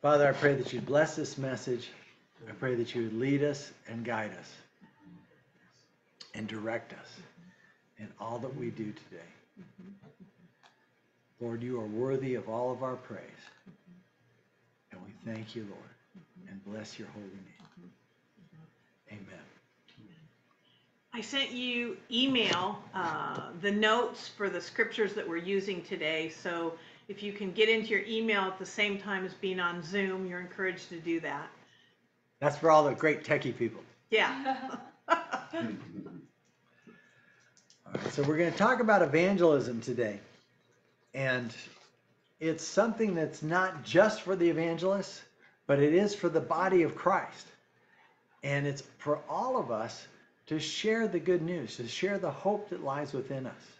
Father, I pray that you'd bless this message. I pray that you would lead us and guide us and direct us in all that we do today. Lord, you are worthy of all of our praise. And we thank you, Lord, and bless your holy name. Amen. I sent you email, uh, the notes for the scriptures that we're using today. So if you can get into your email at the same time as being on Zoom, you're encouraged to do that. That's for all the great techie people. Yeah. All right, so we're going to talk about evangelism today. And it's something that's not just for the evangelists, but it is for the body of Christ. And it's for all of us to share the good news, to share the hope that lies within us.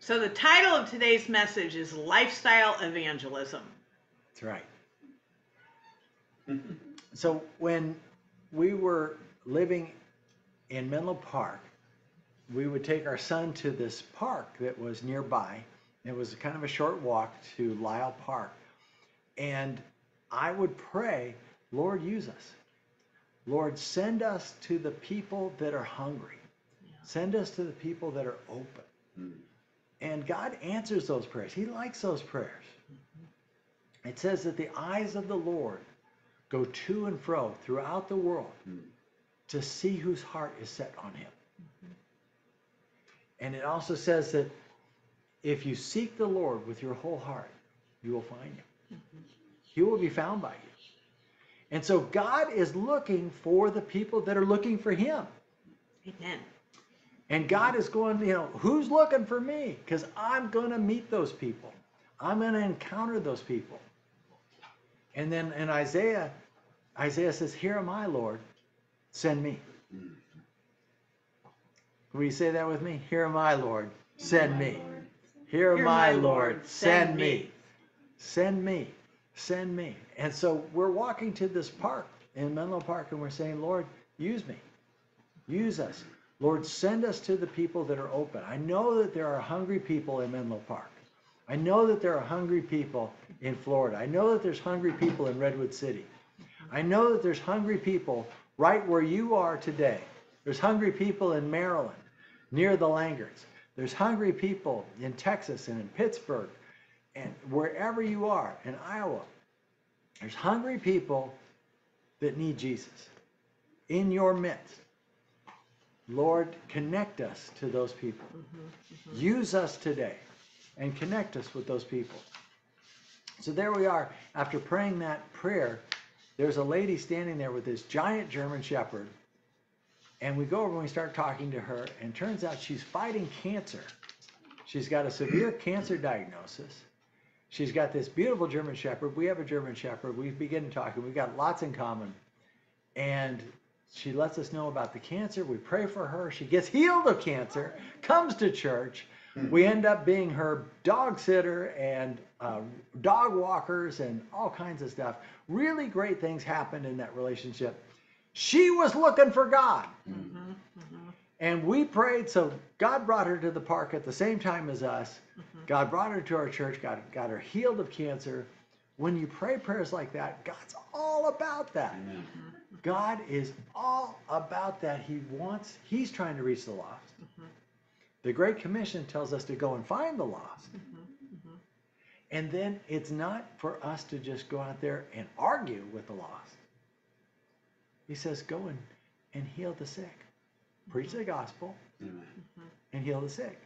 So the title of today's message is Lifestyle Evangelism. That's right. So when we were living in Menlo Park, we would take our son to this park that was nearby. It was kind of a short walk to Lyle Park. And I would pray, Lord, use us. Lord, send us to the people that are hungry. Send us to the people that are open. Hmm. And God answers those prayers. He likes those prayers. It says that the eyes of the Lord go to and fro throughout the world to see whose heart is set on him. And it also says that if you seek the Lord with your whole heart, you will find him. He will be found by you. And so God is looking for the people that are looking for him. Amen. And God is going, you know, who's looking for me? Because I'm going to meet those people. I'm going to encounter those people. And then in Isaiah, Isaiah says, Here am I, Lord, send me. Will you say that with me? Here am I, Lord, send me. Here am I, Lord, send me. Send me. Send me. And so we're walking to this park in Menlo Park and we're saying, Lord, use me. Use us. Lord, send us to the people that are open. I know that there are hungry people in Menlo Park. I know that there are hungry people in Florida. I know that there's hungry people in Redwood City. I know that there's hungry people right where you are today. There's hungry people in Maryland, near the Langards. There's hungry people in Texas and in Pittsburgh and wherever you are in Iowa. There's hungry people that need Jesus in your midst. Lord, connect us to those people. Mm-hmm, mm-hmm. Use us today and connect us with those people. So there we are. After praying that prayer, there's a lady standing there with this giant German Shepherd. And we go over and we start talking to her, and turns out she's fighting cancer. She's got a severe cancer diagnosis. She's got this beautiful German Shepherd. We have a German Shepherd. We begin talking. We've got lots in common. And she lets us know about the cancer. We pray for her. She gets healed of cancer, comes to church. Hmm. We end up being her dog sitter and uh, dog walkers and all kinds of stuff. Really great things happened in that relationship. She was looking for God. Hmm. Mm-hmm. Mm-hmm. And we prayed, so God brought her to the park at the same time as us. Mm-hmm. God brought her to our church, got, got her healed of cancer. When you pray prayers like that, God's all about that. God is all about that. He wants, He's trying to reach the lost. Mm-hmm. The Great Commission tells us to go and find the lost. Mm-hmm. Mm-hmm. And then it's not for us to just go out there and argue with the lost. He says, go and, and heal the sick, preach the gospel, and heal the sick.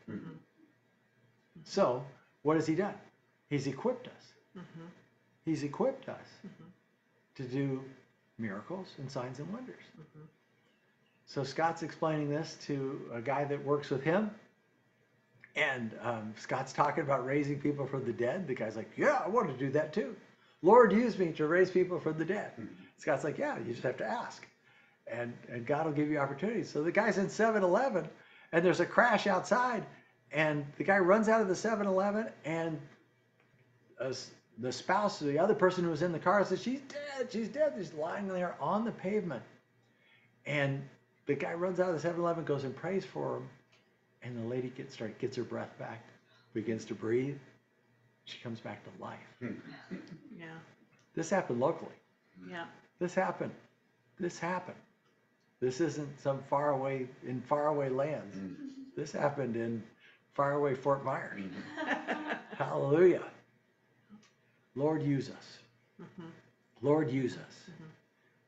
So, what has He done? He's equipped us. He's equipped us to do miracles and signs and wonders. So Scott's explaining this to a guy that works with him. And um, Scott's talking about raising people from the dead. The guy's like, Yeah, I want to do that too. Lord, use me to raise people from the dead. Scott's like, Yeah, you just have to ask. And, and God will give you opportunities. So the guy's in 7 Eleven, and there's a crash outside. And the guy runs out of the 7 Eleven, and uh, the spouse, the other person who was in the car, says, She's dead. She's dead. She's lying there on the pavement. And the guy runs out of the 7 Eleven, goes and prays for him. And the lady gets, start, gets her breath back, begins to breathe. She comes back to life. Hmm. Yeah. This happened locally. Yeah. This happened. This happened. This isn't some faraway in faraway lands. Hmm. This happened in faraway Fort Myers. Hmm. Hallelujah. Lord, use us. Mhm. Lord, use us. Mhm.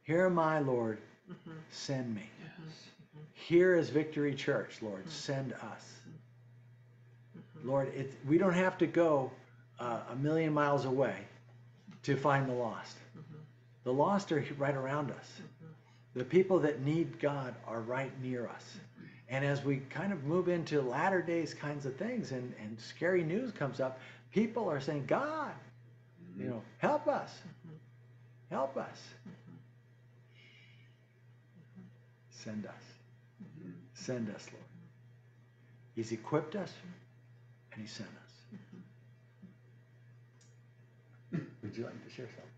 Here am I, Lord. Mhm. Send me. Yes. Here is Victory Church, Lord. Send us. Mhm. Lord, it, we don't have to go uh, a million miles away to find the lost. The lost are right around us. The people that need God are right near us. And as we kind of move into latter days kinds of things and, and scary news comes up, people are saying, God, you know, help us. Mhm. Help us. Mhm. Send us. Send us, Lord. He's equipped us and He sent us. Would you like to share something?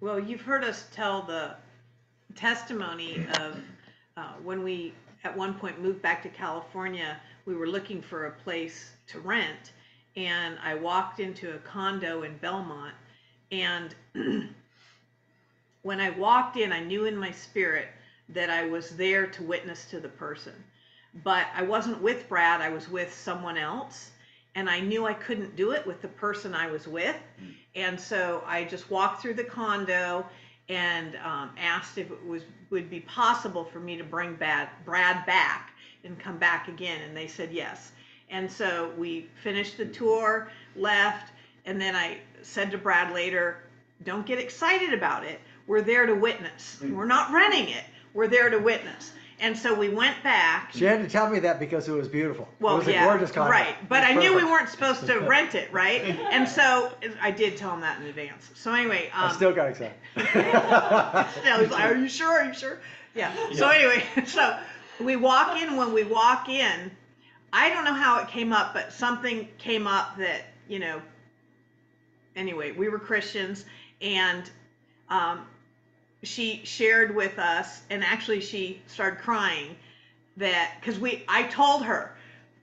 Well, you've heard us tell the testimony of uh, when we at one point moved back to California, we were looking for a place to rent, and I walked into a condo in Belmont, and when I walked in, I knew in my spirit that I was there to witness to the person. But I wasn't with Brad, I was with someone else, and I knew I couldn't do it with the person I was with. And so I just walked through the condo and um, asked if it was would be possible for me to bring Brad, Brad back and come back again, and they said yes. And so we finished the tour, left, and then I said to Brad later, "Don't get excited about it. We're there to witness. We're not renting it. We're there to witness." And so we went back. She had to tell me that because it was beautiful. Well, it was a yeah, gorgeous condo. right. But I was knew we weren't supposed to rent it, right? And so I did tell him that in advance. So anyway, um, I still got excited. still, he's like, "Are you sure? Are you sure?" Yeah. So anyway, so we walk in. When we walk in, I don't know how it came up, but something came up that you know. Anyway, we were Christians, and um, she shared with us, and actually she started crying that because we I told her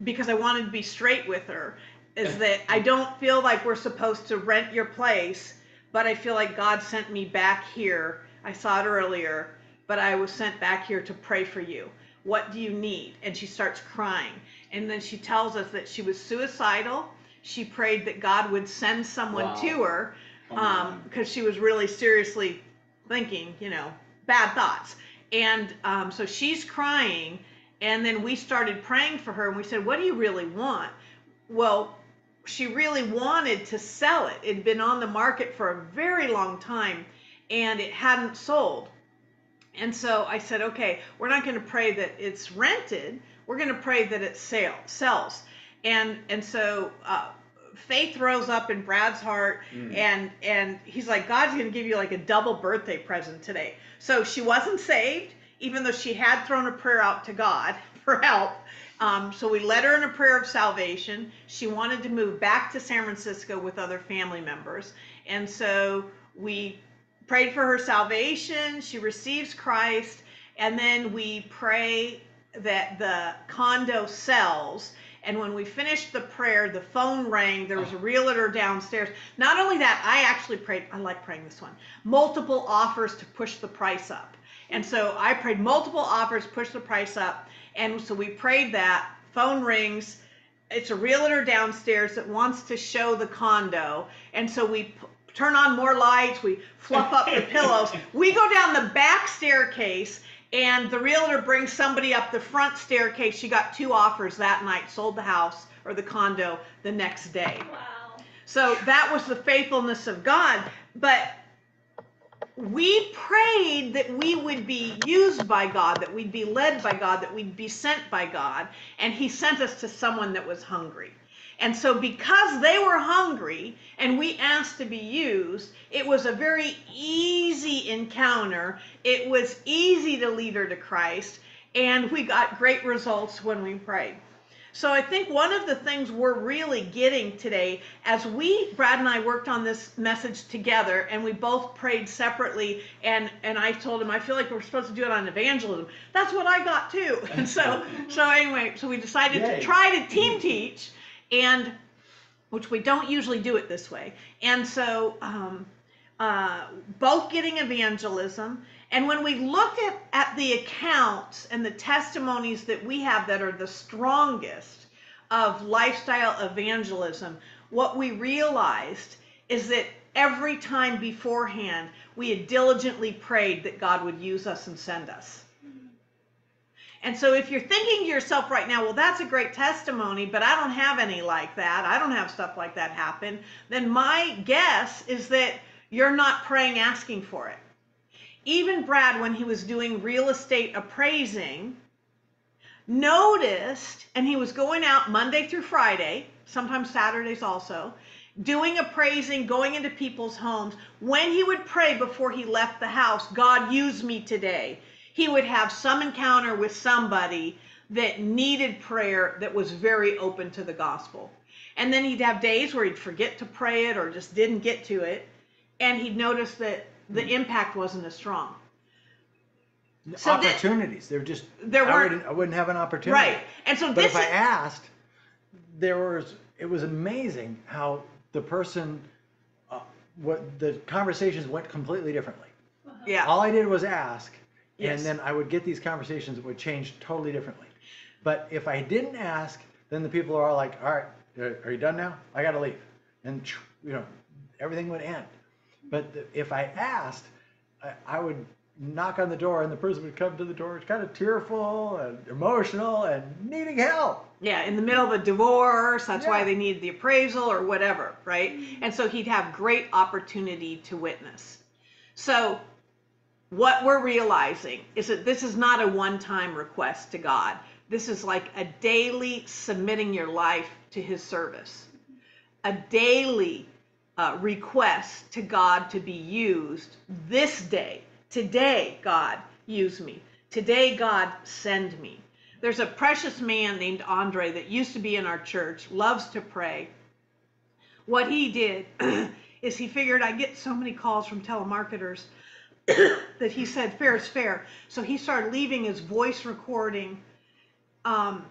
because I wanted to be straight with her is that I don't feel like we're supposed to rent your place, but I feel like God sent me back here. I saw it earlier, but I was sent back here to pray for you. What do you need? And she starts crying. And then she tells us that she was suicidal. She prayed that God would send someone Wow. to her Oh, um, because she was really seriously thinking, you know, bad thoughts. And um, so she's crying. And then we started praying for her and we said, What do you really want? Well, she really wanted to sell it. It had been on the market for a very long time and it hadn't sold. And so I said, okay, we're not going to pray that it's rented. We're going to pray that it sale, sells. And and so uh, faith rose up in Brad's heart, Mm. and and he's like, God's going to give you like a double birthday present today. So she wasn't saved, even though she had thrown a prayer out to God for help. Um, so we led her in a prayer of salvation. She wanted to move back to San Francisco with other family members, and so we prayed for her salvation. She receives Christ, and then we pray that the condo sells. And when we finished the prayer, the phone rang. There was a oh. realtor downstairs. Not only that, I actually prayed, I like praying this one, multiple offers to push the price up. And so I prayed multiple offers, push the price up. And so we prayed that. Phone rings. It's a realtor downstairs that wants to show the condo. And so we p- turn on more lights, we fluff up the pillows. We go down the back staircase, and the realtor brings somebody up the front staircase. She got two offers that night, sold the house or the condo the next day. Wow. So that was the faithfulness of God. But we prayed that we would be used by God, that we'd be led by God, that we'd be sent by God. And He sent us to someone that was hungry. And so, because they were hungry and we asked to be used, it was a very easy encounter. It was easy to lead her to Christ. And we got great results when we prayed. So I think one of the things we're really getting today, as we, Brad and I worked on this message together and we both prayed separately and, and I told him, I feel like we're supposed to do it on evangelism. That's what I got too. And so, so anyway, so we decided Yay. to try to team teach and which we don't usually do it this way. And so, um, uh, both getting evangelism, and when we look at, at the accounts and the testimonies that we have that are the strongest of lifestyle evangelism, what we realized is that every time beforehand we had diligently prayed that God would use us and send us. And so if you're thinking to yourself right now, well, that's a great testimony, but I don't have any like that, I don't have stuff like that happen, then my guess is that you're not praying asking for it. Even Brad, when he was doing real estate appraising, noticed, and he was going out Monday through Friday, sometimes Saturdays also, doing appraising, going into people's homes. When he would pray before he left the house, God, use me today, he would have some encounter with somebody that needed prayer that was very open to the gospel. And then he'd have days where he'd forget to pray it or just didn't get to it. And he'd notice that the impact wasn't as strong. So opportunities. They're just There I weren't- wouldn't, I wouldn't have an opportunity. Right. And so But this if I asked, there was it was amazing how the person, uh, what the conversations went completely differently. yeah. All I did was ask, Yes. and then I would get these conversations that would change totally differently. But if I didn't ask, then the people are all like, "All right, are you done now? I got to leave," and you know, everything would end. But the- if I asked, I, I would knock on the door, and the person would come to the door, it's kind of tearful and emotional and needing help. Yeah, in the middle of a divorce, that's why they needed the appraisal or whatever, right? Mm-hmm. And so he'd have great opportunity to witness. So what we're realizing is that this is not a one-time request to God. This is like a daily submitting your life to his service. A daily uh, request to God to be used this day. Today, God, use me. Today, God, send me. There's a precious man named Andre that used to be in our church, loves to pray. What he did is he figured I get so many calls from telemarketers that he said fair is fair. So he started leaving his voice recording um,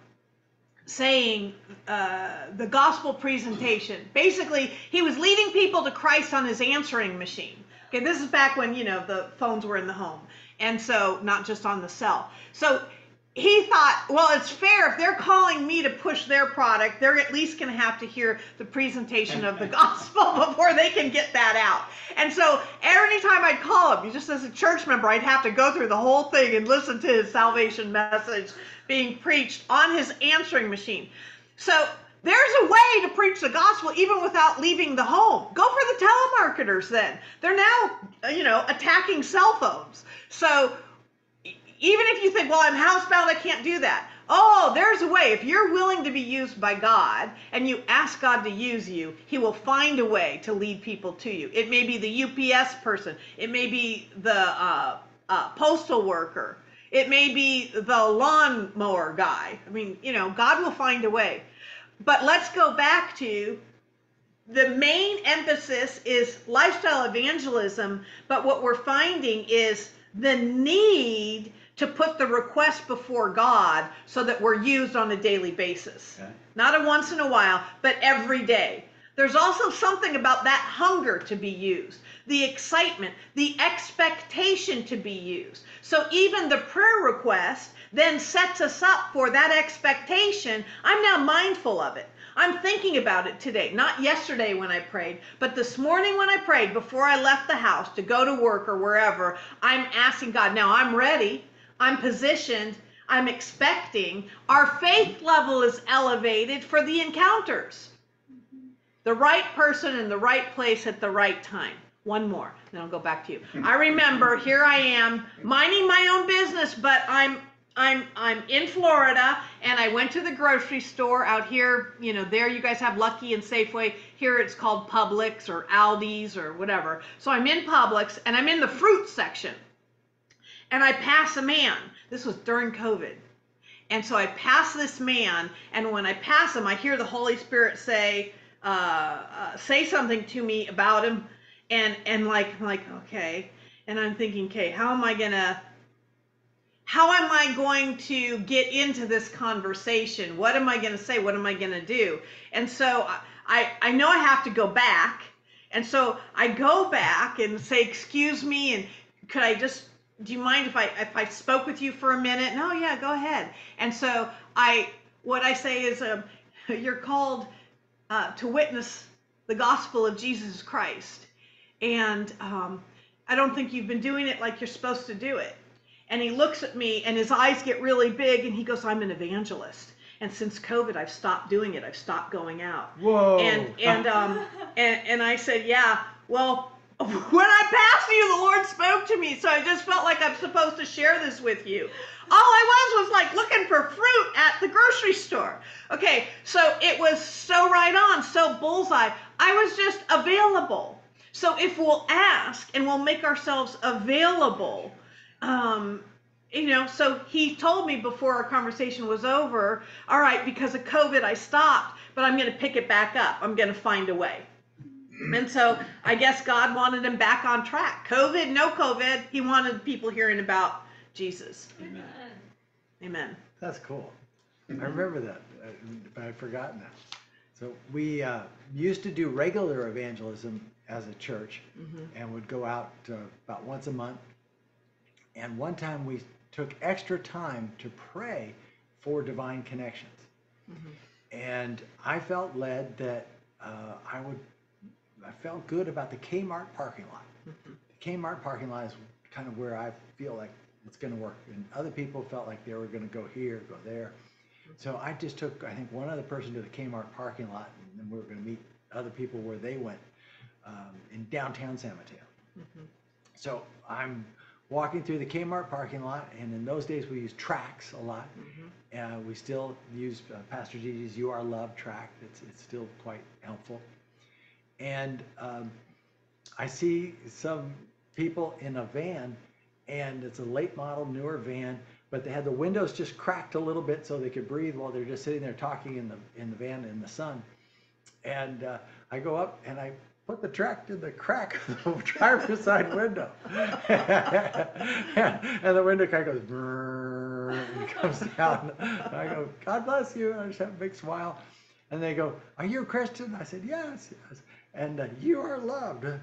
saying uh, the gospel presentation. Basically, he was leading people to Christ on his answering machine. Okay, this is back when you know the phones were in the home, and so not just on the cell. So he thought, well, it's fair if they're calling me to push their product, they're at least going to have to hear the presentation of the gospel before they can get that out. And so every time I'd call him, just as a church member, I'd have to go through the whole thing and listen to his salvation message being preached on his answering machine. So there's a way to preach the gospel even without leaving the home. Go for the telemarketers then. They're now, you know, attacking cell phones. So even if you think, well, I'm housebound, I can't do that. Oh, there's a way. If you're willing to be used by God and you ask God to use you, He will find a way to lead people to you. It may be the UPS person, it may be the uh, uh, postal worker, it may be the lawnmower guy. I mean, you know, God will find a way. But let's go back to the main emphasis is lifestyle evangelism, but what we're finding is the need to put the request before God so that we're used on a daily basis. Okay. Not a once in a while, but every day. There's also something about that hunger to be used, the excitement, the expectation to be used. So even the prayer request then sets us up for that expectation. I'm now mindful of it. I'm thinking about it today, not yesterday when I prayed, but this morning when I prayed before I left the house to go to work or wherever. I'm asking God, now I'm ready, I'm positioned, I'm expecting. Our faith level is elevated for the encounters. The right person in the right place at the right time. One more, then I'll go back to you. I remember here I am minding my own business, but I'm I'm I'm in Florida and I went to the grocery store out here, you know, there you guys have Lucky and Safeway. Here it's called Publix or Aldi's or whatever. So I'm in Publix and I'm in the fruit section. And I pass a man. This was during COVID. And so I pass this man, and when I pass him, I hear the Holy Spirit say, uh, uh, say something to me about him, and and like I'm like okay, and I'm thinking, okay, how am I gonna how am I going to get into this conversation? What am I to say? What am I to do? And so I, I know I have to go back. And so I go back and say, excuse me, and could I just, do you mind if I, if I spoke with you for a minute? No, yeah, go ahead. And so I, what I say is, um, you're called uh, to witness the gospel of Jesus Christ. And um, I don't think you've been doing it like you're supposed to do it. And he looks at me and his eyes get really big and he goes, I'm an evangelist. And since COVID, I've stopped doing it. I've stopped going out. Whoa. And and um and, and I said, Yeah, well, when I passed you, the Lord spoke to me. So I just felt like I'm supposed to share this with you. All I was was like looking for fruit at the grocery store. Okay, so it was so right on, so bullseye. I was just available. So if we'll ask and we'll make ourselves available, um, you know, so he told me before our conversation was over, all right, because of COVID, I stopped, but I'm going to pick it back up. I'm going to find a way. And so I guess God wanted him back on track. COVID, no COVID, he wanted people hearing about Jesus. Amen. Amen. That's cool. I remember that, uh, but I'd forgotten that. So we uh, used to do regular evangelism as a church Mhm. and would go out uh, about once a month. And one time we took extra time to pray for divine connections. Mhm. And I felt led that uh, I would, I felt good about the Kmart parking lot. The Kmart parking lot is kind of where I feel like it's going to work. And other people felt like they were going to go here, go there. So I just took, I think, one other person to the Kmart parking lot, and then we were going to meet other people where they went um, in downtown San Mateo. Mhm. So I'm walking through the Kmart parking lot, and in those days we used tracts a lot. Mhm. Uh, we still use uh, Pastor GiGi's "You Are Love" tract. It's it's still quite helpful. And um, I see some people in a van, and it's a late model, newer van, but they had the windows just cracked a little bit so they could breathe while they're just sitting there talking in the in the van in the sun. And uh, I go up and I put the tract in the crack of the driver's side window. and the window kind of goes and comes down. And I go, God bless you. I just have a big smile. And they go, Are you a Christian? I said, Yes. yes. And uh, you are loved. Uh,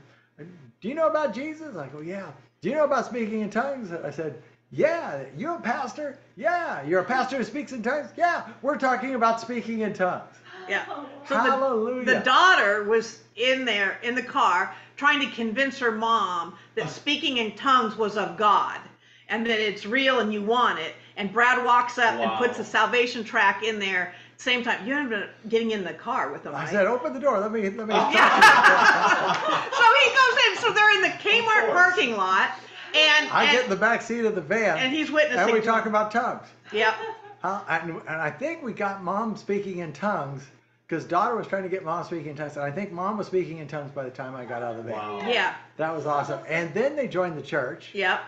Do you know about Jesus? I go, Yeah. Do you know about speaking in tongues? I said, Yeah. You a pastor? Yeah. You're a pastor who speaks in tongues? Yeah. We're talking about speaking in tongues. Yeah. So the- Hallelujah. The daughter was in there in the car trying to convince her mom that speaking in tongues was of God and that it's real and you want it. And Brad walks up and puts a salvation tract in there. Same time, you haven't getting in the car with them, I right? said, Open the door. Let me, let me. yeah. so he goes in. So they're in the Kmart course. parking lot, and I and, get in the back seat of the van. and he's witnessing. and we to talk about tongues. Yep. Huh? And, and I think we got mom speaking in tongues because daughter was trying to get mom speaking in tongues. And I think mom was speaking in tongues by the time I got out of the van. Wow. Yeah. That was awesome. And then they joined the church Yep.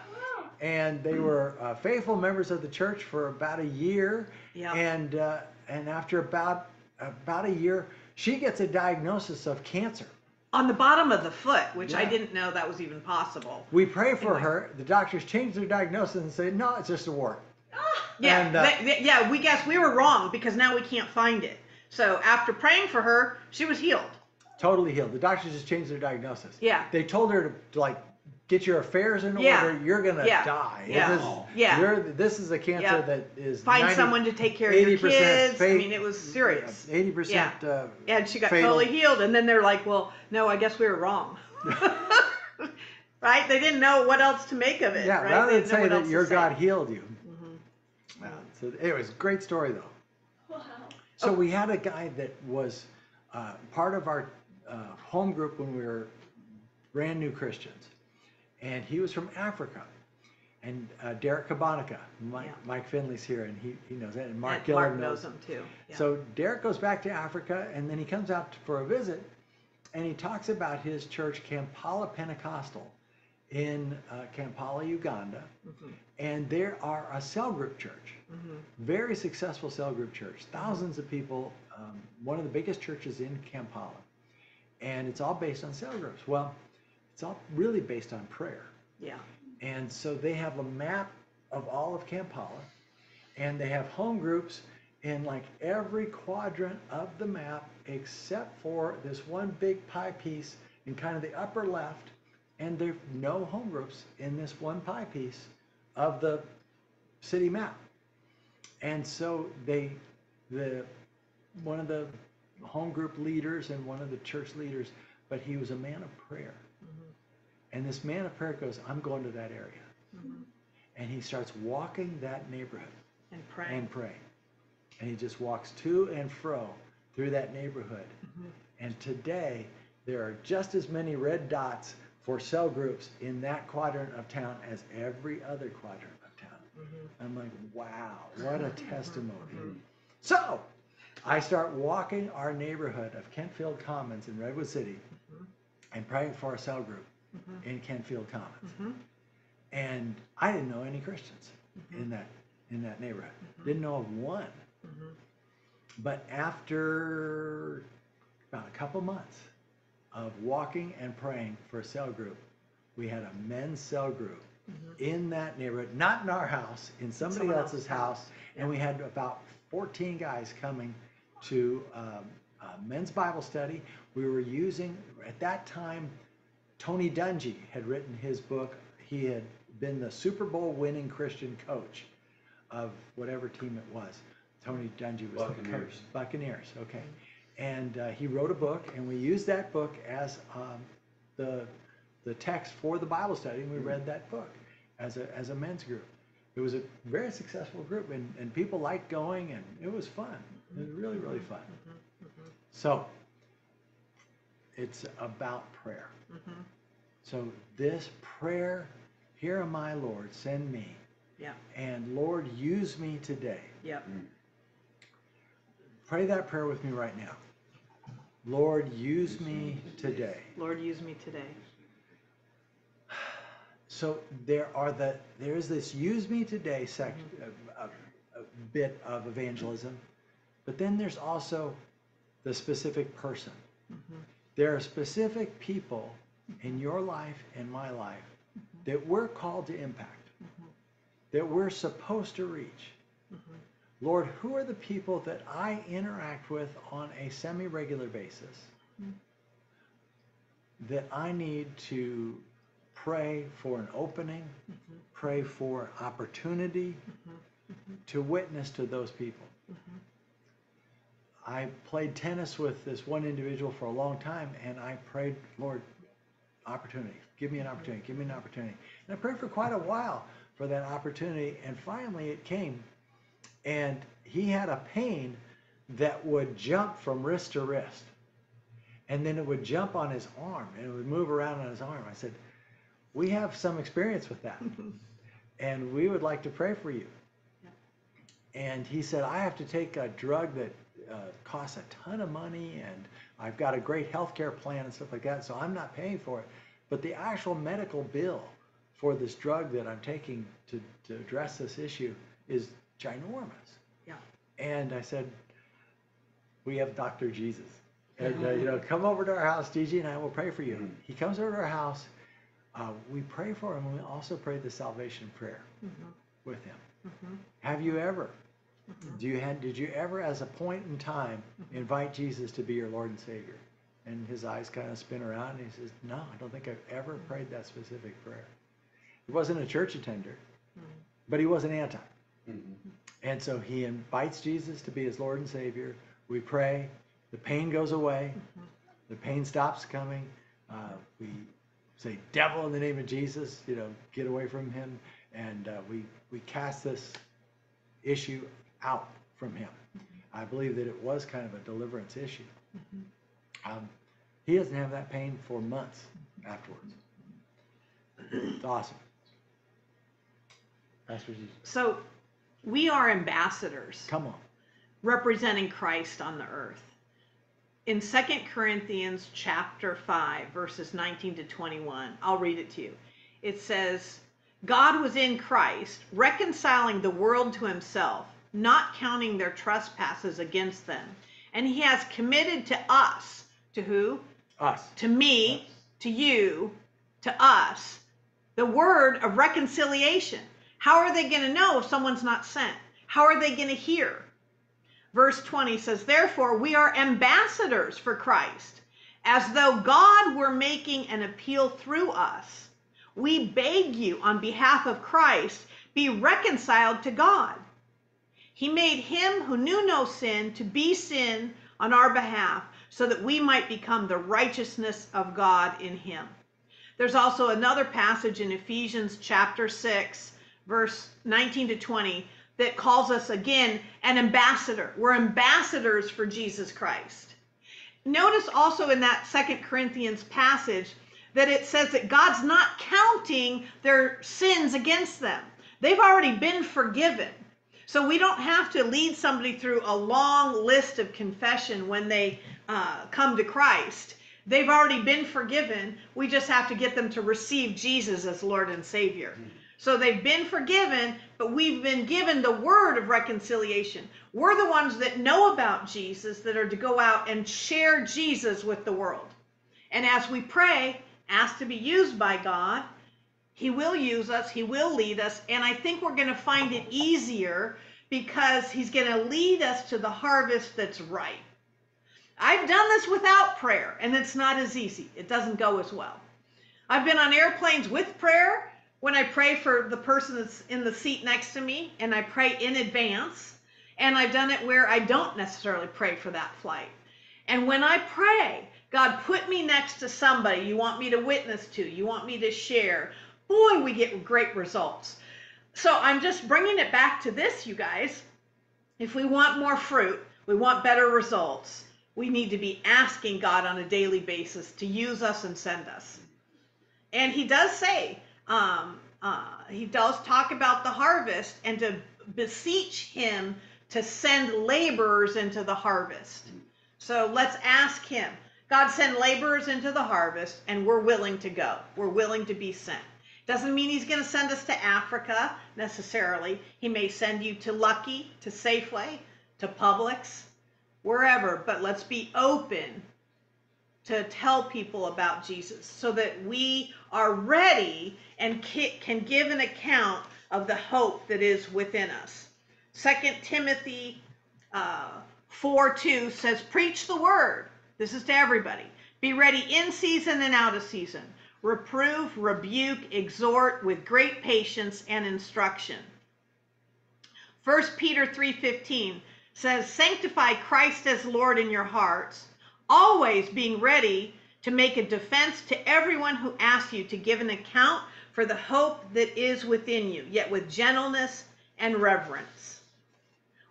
and they were uh, faithful members of the church for about a year. Yep. And, uh, and after about, about a year, she gets a diagnosis of cancer. On the bottom of the foot, which I didn't know that was even possible. We pray for Anyway. her. The doctors changed their diagnosis and say, no, it's just a wart. Yeah, And, uh, they- they- yeah. We guess we were wrong because now we can't find it. So after praying for her, she was healed. Totally healed. The doctors just changed their diagnosis. Yeah. They told her to, like get your affairs in Yeah. order. You're gonna Yeah. die. Yeah. This, Yeah. You're, this is a cancer Yeah. that is Find 90 someone to take care of your 80% kids. I mean, it was serious. Eighty percent. Uh, And she got fatal. totally healed. And then they're like, well, no, I guess we were wrong. right? They didn't know what else to make of it. yeah. right? Rather than didn't say that else to your say. God healed you. Mm-hmm. Uh, so, anyways, great story though. Wow. So we had a guy that was uh, part of our uh, home group when we were brand new Christians, and he was from Africa. And uh, Derek Kabanica, Mike, Yeah. Mike Finley's here, and he, he knows that, and Mark And Gillen Mark knows them too. Yeah. So Derek goes back to Africa, and then he comes out for a visit, and he talks about his church, Kampala Pentecostal, in uh, Kampala, Uganda, Mhm. and there are a cell group church Mhm. very successful cell group church. Thousands of people, um, one of the biggest churches in Kampala. And it's all based on cell groups. Well, it's all really based on prayer. Yeah. And so they have a map of all of Kampala, and they have home groups in like every quadrant of the map except for this one big pie piece in kind of the upper left, and there's no home groups in this one pie piece of the city map. And so they, the, one of the home group leaders and one of the church leaders, but he was a man of prayer. And this man of prayer goes, I'm going to that area. Mhm. And he starts walking that neighborhood And pray. and praying. And he just walks to and fro through that neighborhood. Mhm. And today, there are just as many red dots for cell groups in that quadrant of town as every other quadrant of town. Mhm. I'm like, wow, what a testimony. Mhm. So I start walking our neighborhood of Kentfield Commons in Redwood City Mhm. and praying for a cell group Mhm. in Kentfield Commons. Mhm. And I didn't know any Christians Mhm. in that in that neighborhood. Mhm. Didn't know of one. Mhm. But after about a couple months of walking and praying for a cell group, we had a men's cell group in that neighborhood, not in our house, in somebody Someone else's house. house. And we had about 14 guys coming to um, a men's Bible study. We were using, at that time, Tony Dungy had written his book. He had been the Super Bowl winning Christian coach of whatever team it was. Tony Dungy was the coach. Buccaneers. Buccaneers, okay. And uh, he wrote a book, and we used that book as um, the the text for the Bible study, and we read that book as a as a men's group. It was a very successful group, and, and people liked going, and it was fun. It was really really fun. Mhm. Mhm. So it's about prayer. Mhm. So this prayer, here am I, Lord, send me, Yeah. and Lord, use me today. Yep. Pray that prayer with me right now. Lord, use me today. Lord, use me today. So there are the there is this use me today section a, a, a bit of evangelism, but then there's also the specific person. Mhm. There are specific people in your life and my life that we're called to impact, Mhm. that we're supposed to reach. Mhm. Lord, who are the people that I interact with on a semi-regular basis Mhm. that I need to pray for an opening, Mhm. pray for opportunity Mhm. to witness to those people? I played tennis with this one individual for a long time, and I prayed, Lord, opportunity. Give me an opportunity. Give me an opportunity. And I prayed for quite a while for that opportunity, and finally it came. And he had a pain that would jump from wrist to wrist. And then it would jump on his arm, and it would move around on his arm. I said, We have some experience with that, and we would like to pray for you. And he said, I have to take a drug that uh, costs a ton of money, and I've got a great health care plan and stuff like that, so I'm not paying for it. But the actual medical bill for this drug that I'm taking to, to address this issue is ginormous. Yeah. And I said, We have Dr. Jesus. And, uh, you know, come over to our house, GiGi and I will pray for you. Mhm. He comes over to our house. Uh, we pray for him, and we also pray the salvation prayer Mhm. with him. Mhm. Have you ever. Do you had, did you ever, as a point in time, invite Jesus to be your Lord and Savior? And his eyes kind of spin around and he says, No, I don't think I've ever prayed that specific prayer. He wasn't a church attender, but he wasn't anti. Mhm. And so he invites Jesus to be his Lord and Savior. We pray, the pain goes away, the pain stops coming. Uh, we say, Devil, in the name of Jesus, you know, get away from him. And uh, we, we cast this issue out from him. I believe that it was kind of a deliverance issue. Mhm. Um, he doesn't have that pain for months afterwards. It's awesome. Pastor Jesus, So we are ambassadors come on. representing Christ on the earth. In 2 Corinthians chapter 5 verses 19 to 21, I'll read it to you. It says, God was in Christ, reconciling the world to himself, not counting their trespasses against them. And he has committed to us, to who? Us. To me, to you, to us, the word of reconciliation. How are they going to know if someone's not sent? How are they going to hear? Verse 20 says, Therefore, we are ambassadors for Christ, as though God were making an appeal through us. We beg you, on behalf of Christ, be reconciled to God. He made him who knew no sin to be sin on our behalf, so that we might become the righteousness of God in him. There's also another passage in Ephesians chapter 6, verse 19 to 20, that calls us again an ambassador. We're ambassadors for Jesus Christ. Notice also in that Second Corinthians passage that it says that God's not counting their sins against them. They've already been forgiven. So we don't have to lead somebody through a long list of confession when they uh, come to Christ. They've already been forgiven. We just have to get them to receive Jesus as Lord and Savior. So they've been forgiven, but we've been given the word of reconciliation. We're the ones that know about Jesus that are to go out and share Jesus with the world. And as we pray, ask to be used by God, He will use us, He will lead us. And I think we're going to find it easier because He's going to lead us to the harvest that's right. I've done this without prayer, and it's not as easy. It doesn't go as well. I've been on airplanes with prayer when I pray for the person that's in the seat next to me and I pray in advance. And I've done it where I don't necessarily pray for that flight. And when I pray, God, put me next to somebody you want me to witness to, you want me to share. Boy, we get great results. So I'm just bringing it back to this, you guys. If we want more fruit, we want better results, we need to be asking God on a daily basis to use us and send us. And He does say, um, uh, he does talk about the harvest and to beseech him to send laborers into the harvest. So let's ask him. God send laborers into the harvest, and we're willing to go. We're willing to be sent. Doesn't mean he's going to send us to Africa necessarily. He may send you to Lucky, to Safeway, to Publix, wherever. But let's be open to tell people about Jesus so that we are ready and can give an account of the hope that is within us. Second Timothy uh, 4 2 says, Preach the word. This is to everybody. Be ready in season and out of season. Reprove, rebuke, exhort with great patience and instruction. 1 Peter 3:15 says, "Sanctify Christ as Lord in your hearts, always being ready to make a defense to everyone who asks you to give an account for the hope that is within you, yet with gentleness and reverence.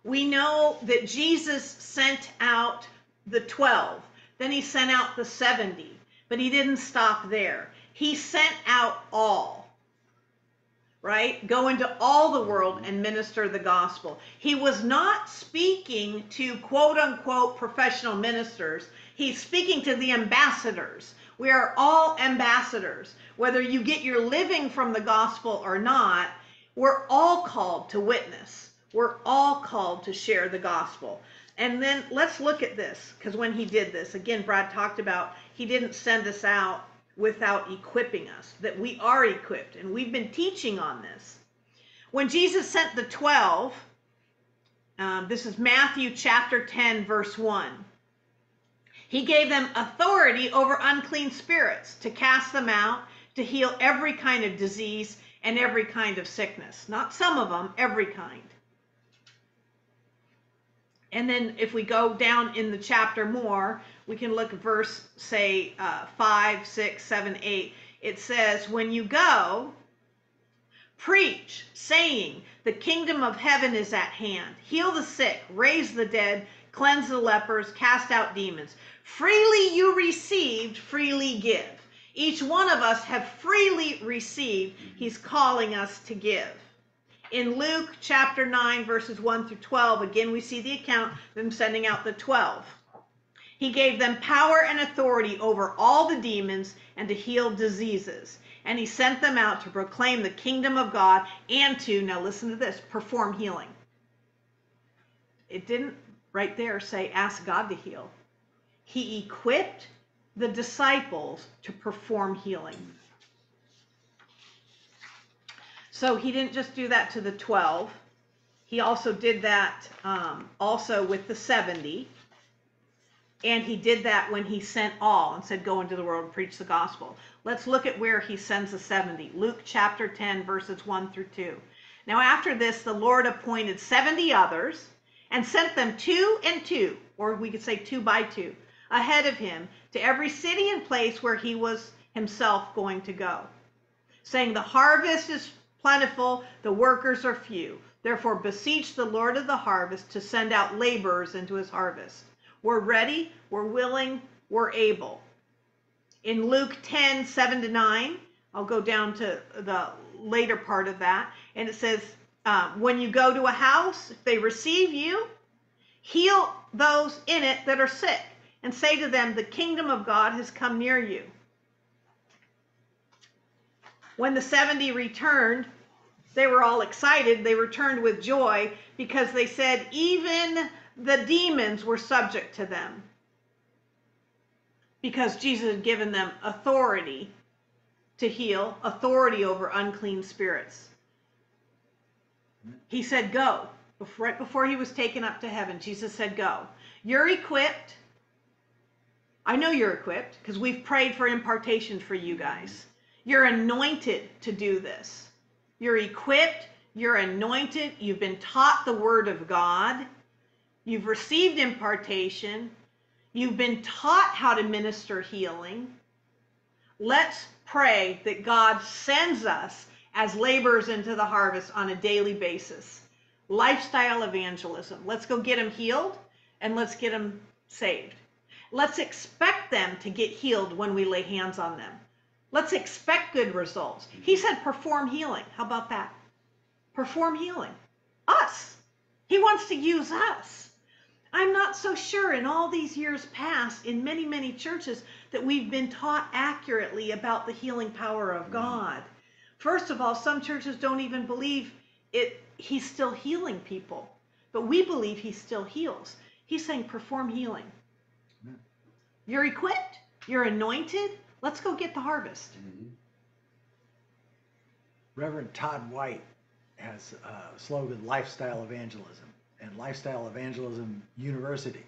We know that Jesus sent out the 12, then he sent out the 70, but he didn't stop there. He sent out all, right? Go into all the world and minister the gospel. He was not speaking to quote unquote professional ministers, he's speaking to the ambassadors. We are all ambassadors. Whether you get your living from the gospel or not, we're all called to witness. We're all called to share the gospel. And then let's look at this, because when he did this, again, Brad talked about he didn't send us out without equipping us, that we are equipped. And we've been teaching on this. When Jesus sent the 12, um, this is Matthew chapter 10, verse 1. He gave them authority over unclean spirits to cast them out, to heal every kind of disease and every kind of sickness. Not some of them, every kind. And then if we go down in the chapter more, we can look at verse, say, uh, 5, 6, 7, 8. It says, When you go, preach, saying, The kingdom of heaven is at hand. Heal the sick, raise the dead, cleanse the lepers, cast out demons. Freely you received, freely give. Each one of us have freely received. He's calling us to give. In Luke chapter 9, verses 1 through 12, again we see the account of them sending out the 12. He gave them power and authority over all the demons and to heal diseases. And he sent them out to proclaim the kingdom of God and to, now listen to this, perform healing. It didn't right there say, ask God to heal. He equipped the disciples to perform healing. So he didn't just do that to the 12. He also did that um, also with the 70. And he did that when he sent all and said, Go into the world and preach the gospel. Let's look at where he sends the 70. Luke chapter 10, verses 1 through 2. Now, after this, the Lord appointed 70 others and sent them two and two, or we could say two by two, ahead of him to every city and place where he was himself going to go, saying, The harvest is plentiful, the workers are few. Therefore, beseech the Lord of the harvest to send out laborers into his harvest. We're ready, we're willing, we're able. In Luke 10 7 to 9, I'll go down to the later part of that, and it says, uh, When you go to a house, if they receive you, heal those in it that are sick, and say to them, The kingdom of God has come near you. When the 70 returned, they were all excited. They returned with joy because they said, Even the demons were subject to them. Because Jesus had given them authority to heal, authority over unclean spirits. He said, Go. Right before he was taken up to heaven, Jesus said, Go. You're equipped. I know you're equipped because we've prayed for impartation for you guys. You're anointed to do this. You're equipped. You're anointed. You've been taught the word of God. You've received impartation. You've been taught how to minister healing. Let's pray that God sends us as laborers into the harvest on a daily basis. Lifestyle evangelism. Let's go get them healed and let's get them saved. Let's expect them to get healed when we lay hands on them. Let's expect good results. He mm-hmm. said, perform healing. How about that? Perform healing. Us. He wants to use us. I'm not so sure in all these years past, in many, many churches, that we've been taught accurately about the healing power of mm-hmm. God. First of all, some churches don't even believe it. He's still healing people, but we believe he still heals. He's saying, perform healing. Mm. You're equipped. You're anointed. Let's go get the harvest. Mm-hmm. Reverend Todd White has a slogan Lifestyle Evangelism and Lifestyle Evangelism University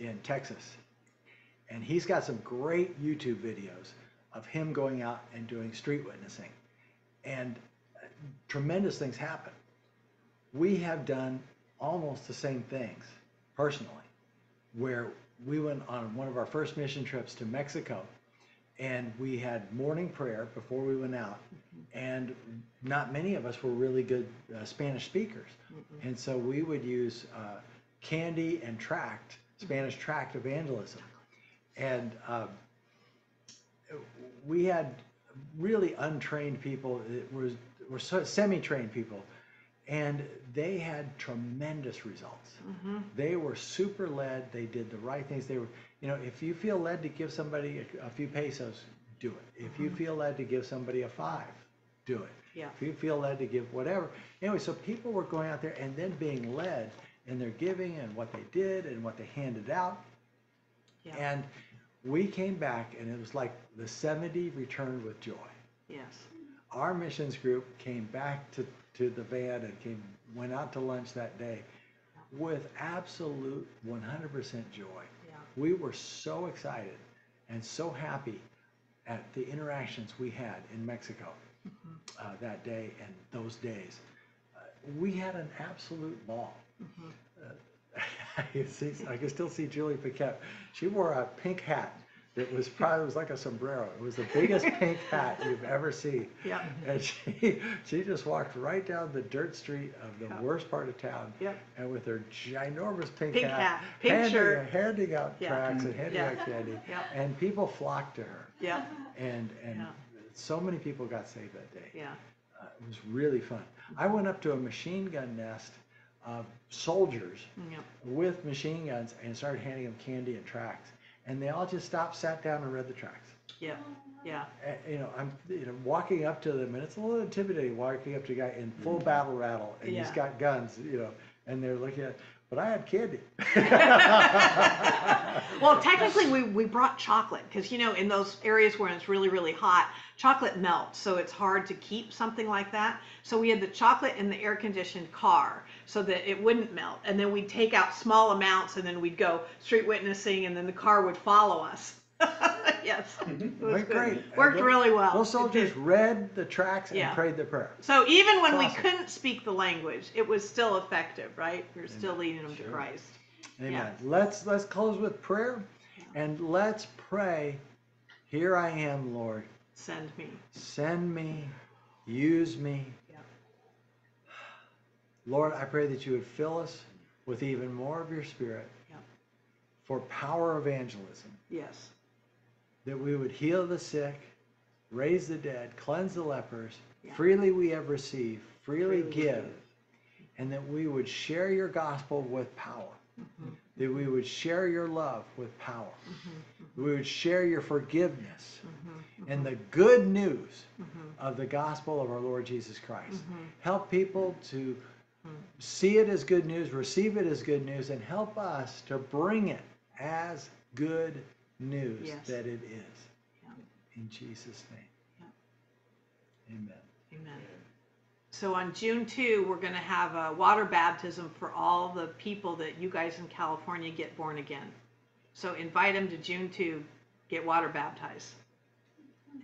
in Texas. And he's got some great YouTube videos of him going out and doing street witnessing. And tremendous things happen. We have done almost the same things personally, where we went on one of our first mission trips to Mexico and we had morning prayer before we went out and not many of us were really good uh, spanish speakers. And so we would use uh, candy and tract spanish tract evangelism. And uh, we had really untrained people it was were so, semi-trained people and they had tremendous results. Mm-hmm. they were super led they did the right things they were you know if you feel led to give somebody a, a few pesos do it if you mm-hmm. feel led to give somebody a five do it Yeah. if you feel led to give whatever anyway so people were going out there and then being led in their giving and what they did and what they handed out Yeah. and we came back and it was like the 70 returned with joy yes. our missions group came back to, to the van and came went out to lunch that day with absolute 100% joy. We were so excited and so happy at the interactions we had in Mexico uh, that day and those days. Uh, we had an absolute ball. Uh, I, can see, I can still see Julie Paquette. She wore a pink hat that was probably it was like a sombrero. It was the biggest pink hat you've ever seen. Yeah. And she she just walked right down the dirt street of the Yeah. worst part of town. Yep. And with her ginormous pink, Pink hat, pink handing, shirt. handing out Yeah. tracts and handing Yeah. out candy. Yeah. And people flocked to her. Yeah. And and so many people got saved that day. Yeah. Uh, it was really fun. I went up to a machine gun nest of soldiers Yeah. with machine guns and started handing them candy and tracts. And they all just stopped, sat down, and read the tracts. Yeah. Yeah. Uh, you know, I'm you know walking up to them, and it's a little intimidating walking up to a guy in full battle rattle, and he's got guns, you know, and they're looking at. But I had candy. Well, technically, we, we brought chocolate because, you know, in those areas where it's really, really hot, chocolate melts. So it's hard to keep something like that. So we had the chocolate in the air conditioned car so that it wouldn't melt. And then we'd take out small amounts and then we'd go street witnessing and then the car would follow us. yes. Mm-hmm. It was Went good. great. Worked And really well. Those It soldiers read the tracts and Yeah. prayed the prayer. So even when we Awesome. couldn't speak the language, it was still effective, right? We were still leading them to Sure. Christ. Amen. Let's let's close with prayer and let's pray. Here I am, Lord. Send me. Send me, use me. Yeah. Lord, I pray that you would fill us with even more of your spirit Yeah. for power evangelism, Yes. That we would heal the sick, raise the dead, cleanse the lepers. Yeah. Freely we have received, freely, Freely give, give. and that we would share your gospel with power. Mhm. That we would share your love with power. Mhm. We would share your forgiveness Mhm. and the good news Mhm. of the gospel of our Lord Jesus Christ. Mhm. Help people to Mhm. see it as good news, receive it as good news, and help us to bring it as good news Yes. that it is. Yeah. In Jesus' name. Amen. Amen. So on June 2, we're going to have a water baptism for all the people that you guys in California get born again. So invite them to June 2, get water baptized.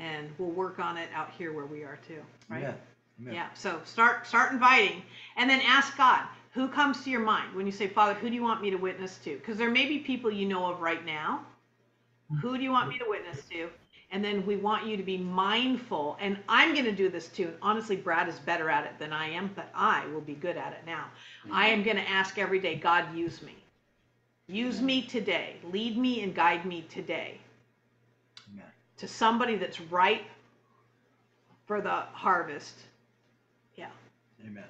And we'll work on it out here where we are too, right? Amen. Amen. Yeah, so start start inviting and then ask God, who comes to your mind when you say, Father, who do you want me to witness to? Because there may be people you know of right now. Who do you want me to witness to? And then we want you to be mindful. And I'm going to do this too. And Honestly, Brad is better at it than I am, but I will be good at it now. I am going to ask every day, God, use me. Use me today. Lead me and guide me today to somebody that's ripe for the harvest. Yeah. Amen.